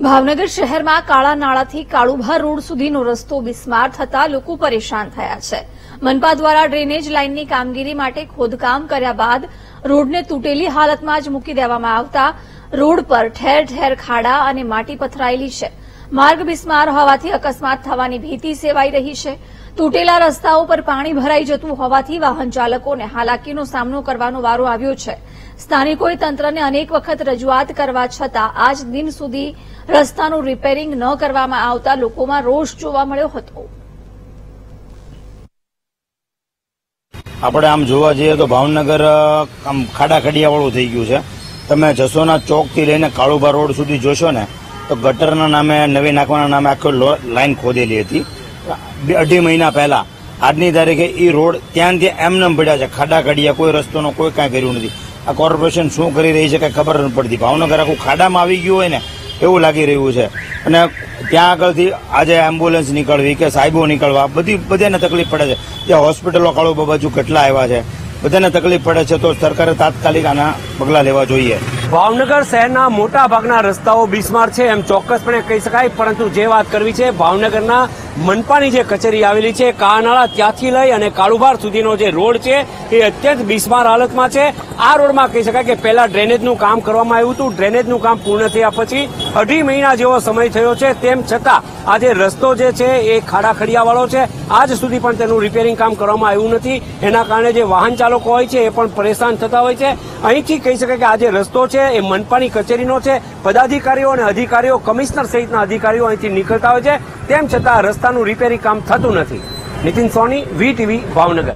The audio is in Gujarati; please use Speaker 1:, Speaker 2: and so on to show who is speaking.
Speaker 1: ભાવનગર શહેરમાં કાળા નાળાથી કાળુભા રોડ સુધીનો રસ્તો બિસ્માર થતા લોકો પરેશાન થયા છે. મનપા દ્વારા ડ્રેનેજ લાઇનની કામગીરી માટે ખોદકામ કર્યા બાદ રોડને તૂટેલી હાલતમાં જ મૂકી દેવામાં આવતા રોડ પર ઠેર ઠેર ખાડા અને માટી પથરાયેલી છે. માર્ગ બિસ્માર હોવાથી અકસ્માત થવાની ભીતિ સેવાઈ રહી છે. તૂટેલા રસ્તાઓ પર પાણી ભરાઈ જતું હોવાથી વાહન ચાલકોને હાલાકીનો સામનો કરવાનો વારો આવ્યો છે. સ્થાનિકોએ તંત્રને અનેક વખત રજૂઆત કરવા છતાં આજ દિન સુધી રસ્તાનું રિપેરિંગ ન કરવામાં આવતા લોકોમાં રોષ જોવા મળ્યો હતો.
Speaker 2: આપણે આમ જોવા જઈએ તો ભાવનગર આમ ખાડા ખડિયાવાળું થઈ ગયું છે. તમે જસોના ચોકથી લઈને કાળુભા રોડ સુધી જોશો ને તો ગટરના નામે, નવી નાખવાના નામે આખી લાઈન ખોદેલી હતી. બે- અઢી મહિના પહેલા, આજની તારીખે એ રોડ ત્યાં ત્યાં એમને એમ પડ્યા છે. ખાડા ખડિયા કોઈ રસ્તોનો કોઈ કાંઈ કર્યું નથી. આ કોર્પોરેશન શું કરી રહી છે કઈ ખબર નથી પડતી. ભાવનગર આખું ખાડામાં આવી ગયું હોય ને, એવું લાગી રહ્યું છે. અને ત્યાં આગળથી આજે એમ્બ્યુલન્સ નીકળવી કે સાહેબો નીકળવા, બધી, બધાને તકલીફ પડે છે. ત્યાં હોસ્પિટલો કાળો બાજુ કેટલા આવ્યા છે? બધાને તકલીફ પડે છે તો સરકારે તાત્કાલિક આના પગલાં લેવા જોઈએ.
Speaker 3: ભાવનગર શહેરના મોટા ભાગના રસ્તાઓ બિસ્માર છે એમ ચોક્કસપણે કહી શકાય, પરંતુ જે વાત કરવી છે, ભાવનગરના મનપાની જે કચેરી આવેલી છે, કાનાળા ત્યાંથી લઈ અને કાળુભાર સુધીનો જે રોડ છે, એ અત્યંત બિસ્માર હાલતમાં છે. આ રોડમાં કહી શકાય કે પહેલા ડ્રેનેજનું કામ કરવામાં આવ્યું હતું. ડ્રેનેજનું કામ પૂર્ણ થયા પછી અઢી મહિના જેવો સમય થયો છે. તેમ છતાં આજે રસ્તો જે છે, એ ખાડા ખડિયાવાળો છે. આજ સુધી પણ તેનું રિપેરિંગ કામ કરવામાં આવ્યું નથી. એના કારણે જે વાહન ચાલકો હોય છે, એ પણ પરેશાન થતા હોય છે. અહીંથી કહી શકાય કે આજે રસ્તો રસ્તો એ મનપાની કચેરીનો છે. પદાધિકારીઓ અને અધિકારીઓ, કમિશનર સહિતના અધિકારીઓ અહીંથી નીકળતા હોય છે. તેમ છતાં રસ્તાનું રિપેરિંગ કામ થતું નથી. Nitin Soni, V TV, Bhavnagar.